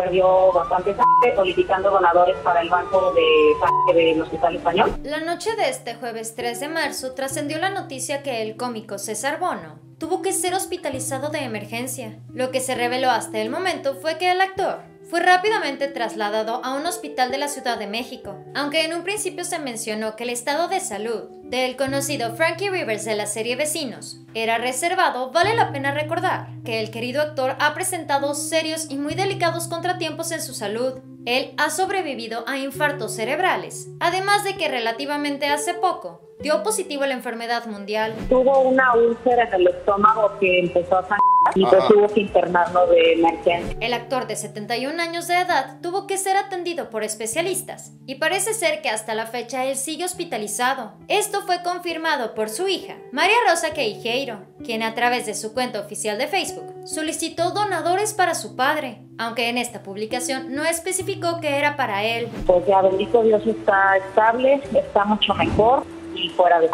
perdió bastante solicitando donadores para el banco de sangre del Hospital Español. La noche de este jueves 3 de marzo trascendió la noticia que el cómico César Bono tuvo que ser hospitalizado de emergencia. Lo que se reveló hasta el momento fue que el actor fue rápidamente trasladado a un hospital de la Ciudad de México, aunque en un principio se mencionó que el estado de salud del conocido Frankie Rivers de la serie Vecinos era reservado, vale la pena recordar que el querido actor ha presentado serios y muy delicados contratiempos en su salud. Él ha sobrevivido a infartos cerebrales, además de que relativamente hace poco dio positivo a la enfermedad mundial. Tuvo una úlcera en el estómago que empezó a sangrar y pues tuvo que internarlo de emergencia. El actor de 71 años de edad tuvo que ser atendido por especialistas y parece ser que hasta la fecha él sigue hospitalizado. Esto fue confirmado por su hija, María Rosa Queijeiro, quien a través de su cuenta oficial de Facebook solicitó donadores para su padre, aunque en esta publicación no especificó que era para él. Pues ya bendito Dios está estable, está mucho mejor y fuera de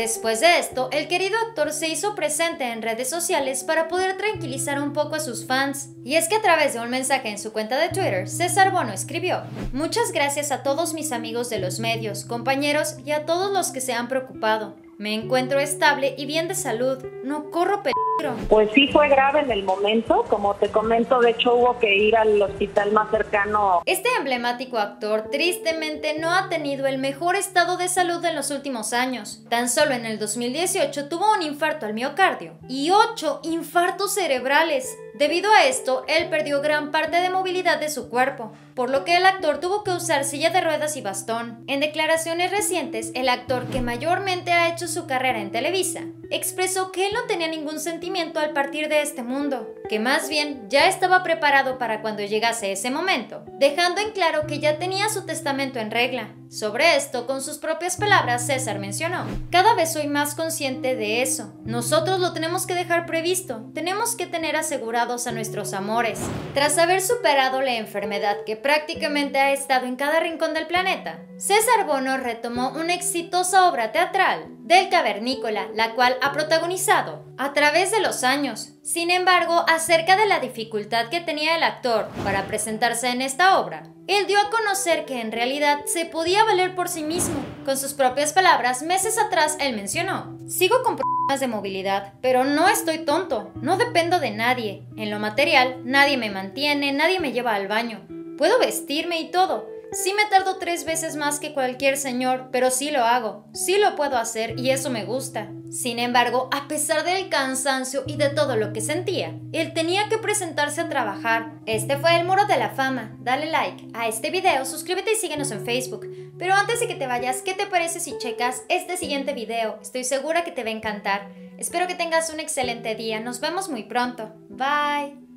Después de esto, el querido actor se hizo presente en redes sociales para poder tranquilizar un poco a sus fans. Y es que a través de un mensaje en su cuenta de Twitter, César Bono escribió, Muchas gracias a todos mis amigos de los medios, compañeros y a todos los que se han preocupado. Me encuentro estable y bien de salud, no corro peligro. Pues sí fue grave en el momento, como te comento, de hecho hubo que ir al hospital más cercano. Este emblemático actor tristemente no ha tenido el mejor estado de salud en los últimos años. Tan solo en el 2018 tuvo un infarto al miocardio y 8 infartos cerebrales. Debido a esto, él perdió gran parte de movilidad de su cuerpo, por lo que el actor tuvo que usar silla de ruedas y bastón. En declaraciones recientes, el actor que mayormente ha hecho su carrera en Televisa expresó que él no tenía ningún sentimiento al partir de este mundo, que más bien ya estaba preparado para cuando llegase ese momento, dejando en claro que ya tenía su testamento en regla. Sobre esto, con sus propias palabras, César mencionó, cada vez soy más consciente de eso. Nosotros lo tenemos que dejar previsto, tenemos que tener asegurados a nuestros amores. Tras haber superado la enfermedad que prácticamente ha estado en cada rincón del planeta, César Bono retomó una exitosa obra teatral del Cavernícola, la cual ha protagonizado a través de los años. Sin embargo, acerca de la dificultad que tenía el actor para presentarse en esta obra, él dio a conocer que en realidad se podía valer por sí mismo. Con sus propias palabras, meses atrás él mencionó, sigo con problemas de movilidad, pero no estoy tonto, no dependo de nadie. En lo material, nadie me mantiene, nadie me lleva al baño. Puedo vestirme y todo, Sí me tardo tres veces más que cualquier señor, pero sí lo hago, sí lo puedo hacer y eso me gusta. Sin embargo, a pesar del cansancio y de todo lo que sentía, él tenía que presentarse a trabajar. Este fue el Muro de la Fama. Dale like a este video, suscríbete y síguenos en Facebook. Pero antes de que te vayas, ¿qué te parece si checas este siguiente video? Estoy segura que te va a encantar. Espero que tengas un excelente día. Nos vemos muy pronto. Bye.